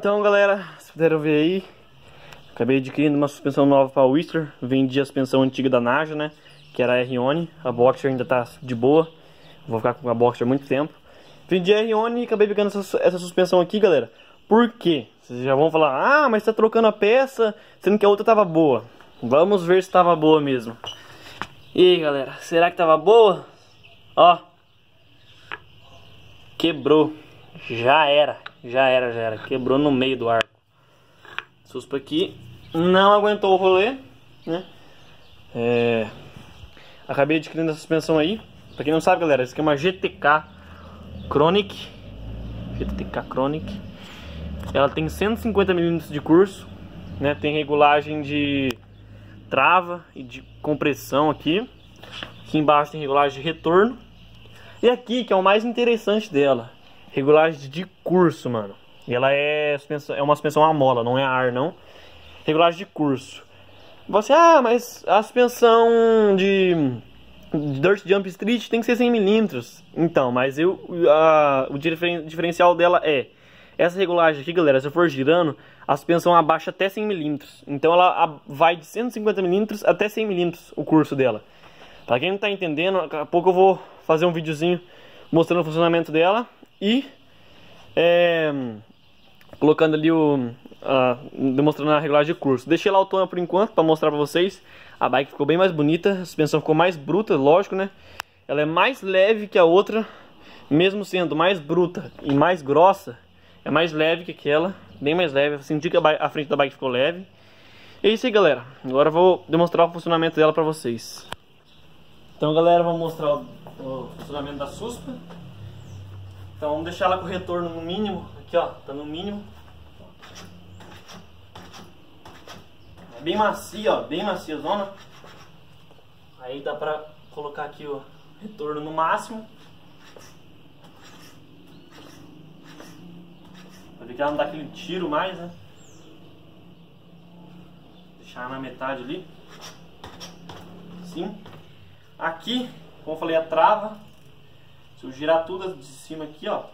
então galera, se puderam ver aí Acabei adquirindo uma suspensão nova para a Whistler Vendi a suspensão antiga da Naja, né Que era a R-One, a Boxer ainda tá de boa Vou ficar com a Boxer há muito tempo. Vendi a R-One e acabei pegando essa, essa suspensão aqui, galera. Por quê? Vocês já vão falar, ah, mas tá trocando a peça Sendo que a outra tava boa. Vamos ver se tava boa mesmo. E aí galera, será que tava boa? Ó Quebrou Já era já era, já era. Quebrou no meio do arco. Suspa aqui. Não aguentou o rolê, né? É... Acabei adquirindo a suspensão aí. Pra quem não sabe, galera, isso aqui é uma GTK Chronic. GTK Chronic. Ela tem 150mm de curso, né? Tem regulagem de trava e de compressão aqui. Aqui embaixo tem regulagem de retorno. E aqui, que é o mais interessante dela, regulagem de curso, mano. E ela é, é uma suspensão a mola, não é ar, não. Regulagem de curso. Você, ah, mas a suspensão de, de Dirt Jump Street tem que ser 100mm. Então, mas eu, a, o diferen, diferencial dela é essa regulagem aqui, galera, se eu for girando, a suspensão abaixa até 100mm. Então ela vai de 150mm até 100mm o curso dela. Pra quem não tá entendendo, daqui a pouco eu vou fazer um videozinho mostrando o funcionamento dela e é, colocando ali o demonstrando a regulagem de curso. Deixei lá o tona por enquanto para mostrar para vocês. A bike ficou bem mais bonita, a suspensão ficou mais bruta, lógico, né? Ela é mais leve que a outra, mesmo sendo mais bruta e mais grossa, é mais leve que aquela, bem mais leve. Eu senti que a, a frente da bike ficou leve. E é isso aí, galera. Agora eu vou demonstrar o funcionamento dela para vocês. Então, galera, vou mostrar o, o funcionamento da suspa. Então vamos deixar ela com retorno no mínimo. Aqui ó, tá no mínimo. É bem macia, ó, bem macia zona. Aí dá pra colocar aqui o retorno no máximo. Pra ver que ela não dá aquele tiro mais, né? Deixar na metade ali. Assim. Aqui, como eu falei, a trava se eu girar tudo de cima aqui, ó,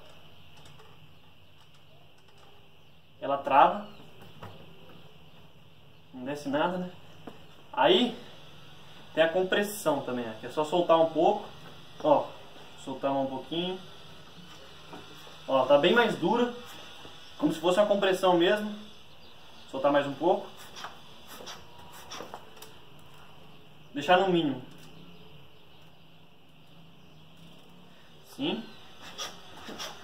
ela trava. Não desce nada, né? Aí tem a compressão também, que é só soltar um pouco, ó, soltar um pouquinho. Ó, tá bem mais dura, como se fosse uma compressão mesmo. Soltar mais um pouco. Deixar no mínimo. Sim.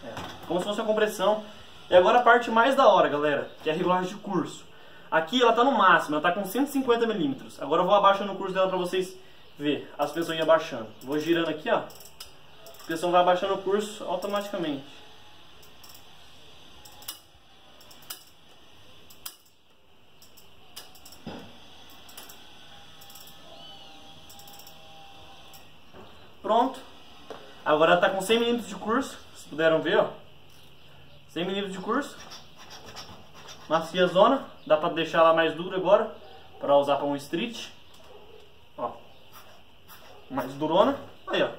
É, como se fosse uma compressão. E agora a parte mais da hora, galera, que é a regulagem de curso. Aqui ela tá no máximo, ela tá com 150 milímetros. Agora eu vou abaixando o curso dela pra vocês ver a suspensão ir abaixando. Vou girando aqui, ó. A suspensão vai abaixando o curso automaticamente. Pronto. Agora está com 100 milímetros de curso, se puderam ver, ó. 100 milímetros de curso. Macia zona, dá para deixar ela mais dura agora, para usar para um street. Ó. Mais durona. Aí, ó.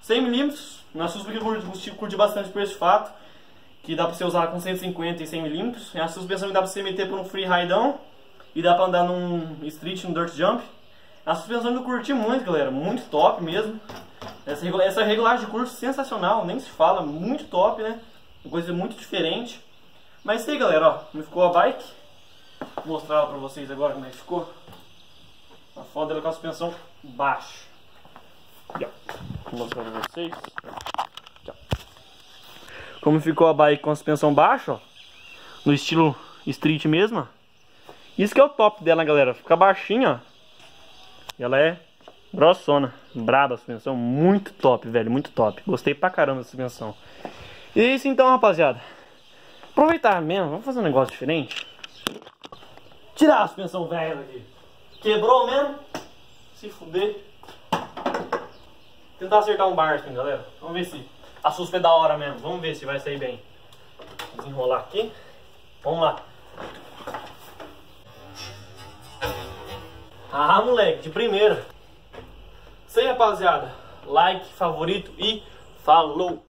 100 milímetros. Na que curti, curti bastante por esse fato, que dá para você usar com 150 e 100 milímetros. A suspensão que dá para você meter por um free raidão e dá para andar num street, num dirt jump. A suspensão eu curti muito, galera, muito top mesmo. Essa, essa regulagem de curso sensacional, nem se fala, muito top, né? Uma coisa muito diferente. Mas aí, galera, ó, como ficou a bike. Vou mostrar ela pra vocês agora como é que ficou. A foda dela com a suspensão baixa. Vou mostrar pra vocês. Como ficou a bike com a suspensão baixa, ó. No estilo street mesmo. Isso que é o top dela, galera. Fica baixinha, ó. Ela é Grossona, braba a suspensão, muito top, velho, muito top. Gostei pra caramba da suspensão. E é isso então, rapaziada. Aproveitar mesmo, vamos fazer um negócio diferente. Tirar a suspensão velha daqui. Quebrou mesmo? Se fuder. Tentar acertar um bar galera. Vamos ver se a suspe é da hora mesmo. Vamos ver se vai sair bem. Desenrolar aqui. Vamos lá. Ah, moleque, de primeira. Isso aí, rapaziada. Like, favorito e falou!